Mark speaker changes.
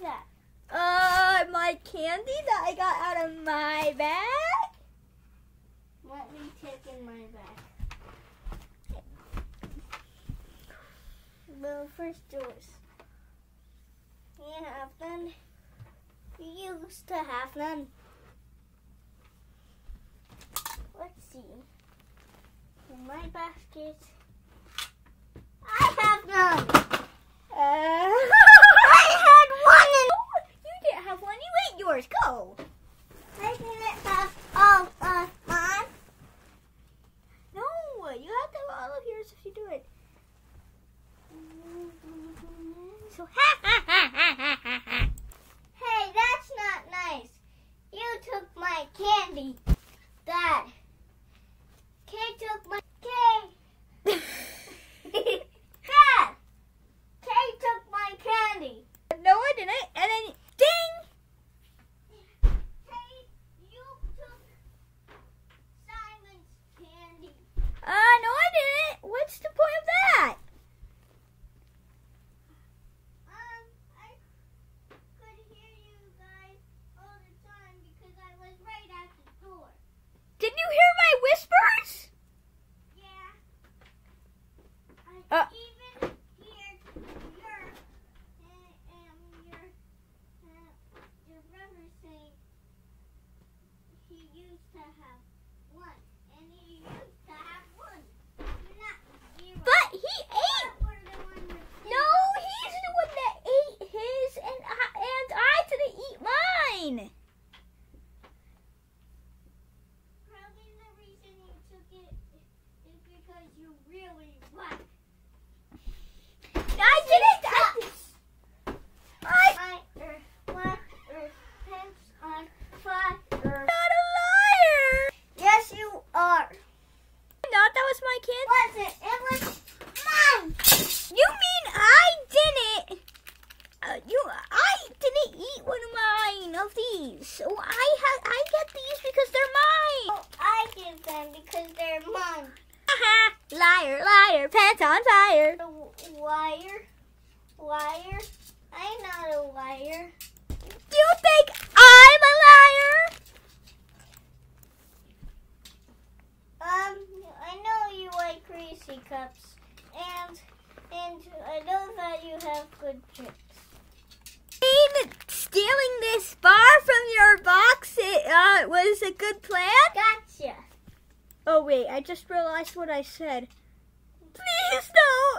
Speaker 1: That? Uh, my candy that I got out of my bag?
Speaker 2: Let me take in my bag. Well, first doors. You have none. You used to have none. Let's see. In my basket.
Speaker 1: Go.
Speaker 2: I didn't have of mine.
Speaker 1: No, you have to all of yours if you do it. So ha ha ha ha ha ha ha.
Speaker 2: Hey, that's not nice. You took my candy. Dad. Kay took my Kay. Dad. Kay took my candy.
Speaker 1: No, I didn't. And then ding.
Speaker 2: Kay, you took Simon's candy.
Speaker 1: Uh, no, I didn't. What's the point of that?
Speaker 2: Um, I could hear you guys all the time because I was right at the door.
Speaker 1: Did you hear my whispers?
Speaker 2: Yeah. I
Speaker 1: Uh.
Speaker 2: even hear your uh, um your uh, your brother saying he used to have one, and he used to have one. You're not zero.
Speaker 1: But he ate.
Speaker 2: But we're the one with
Speaker 1: No, he's the one that ate his, and I, and I didn't eat mine.
Speaker 2: Probably the reason you took it is because you really want.
Speaker 1: I didn't. I, I
Speaker 2: Fire, fire, pants on fire.
Speaker 1: not a liar.
Speaker 2: Yes, you are.
Speaker 1: Not that was my candy.
Speaker 2: Was it? It was mine.
Speaker 1: You mean I didn't? Uh, you, I didn't eat one of mine of these. So I ha- I get these because they're mine.
Speaker 2: Oh, I give them because they're mine.
Speaker 1: Liar, liar, pants on fire.
Speaker 2: A liar, liar. I'm not a liar.
Speaker 1: Do you think I'm a liar?
Speaker 2: Um, I know you like Reese cups, and and I know that you have good tricks.
Speaker 1: stealing this bar a good plan?
Speaker 2: Gotcha.
Speaker 1: Oh, wait, I just realized what I said. Please, no!